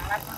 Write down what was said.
ನಾಲ್ಕು